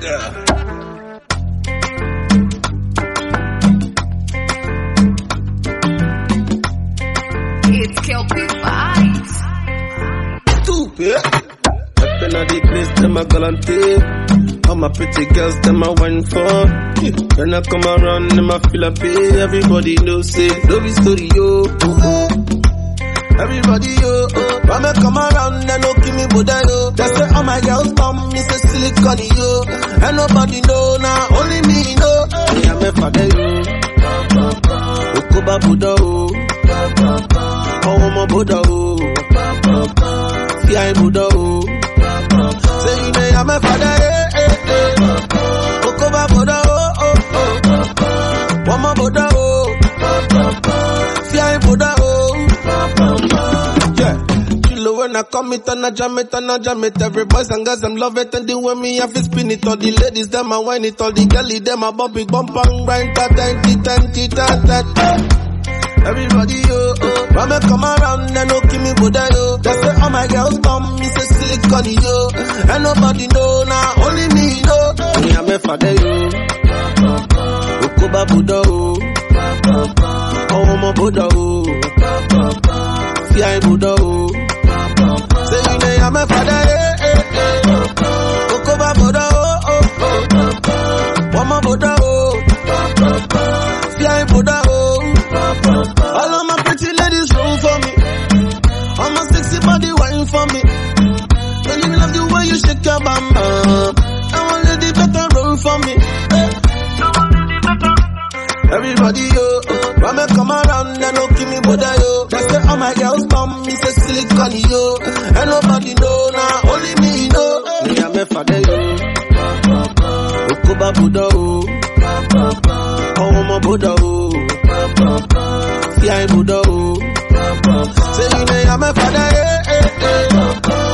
It's Kel-P Vibes. Stupid. Up in the place, them a galante. All my pretty girls, them a wine for. When I come around, them a feel a pay. Everybody knows it. Love is yo. Everybody, yo. Oh. When I come around, they no give me Buddha, yo. They say, all my girls come, me say silicone, yo. And nobody know now, only me know. Me and my father, yo. Okuba Buddha, oh. Oh, my Buddha, oh. Fi Buddha, oh. Say you may have my father, eh, when I come it and I jam it and I jam it. Every boys and girls them love it and the way me have to spin it. All the ladies them I whine it. All the girlie them I bump it, bump and grind. Ta ta ta ta ta ta. Everybody yo, oh. when me come around, they no give me Buddha yo. They say all my girls come, me say silicone yo. And nobody know now, only me know. Me and my father yo. Okuba Buddha oh. Oh my Buddha oh. Fi Buddha oh. My father eh eh eh. Okuba Buddha oh oh oh. One more Buddha oh. Fi Buddha oh. All of my pretty ladies roll for me. All my sexy body wine for me. Don't you love the way you shake your bam? I want lady better roll for me. Eh. Everybody oh. when me come around, they no give me Buddha My father yo. Okuba Buddha oh. Oh my Buddha oh. Fi eh eh.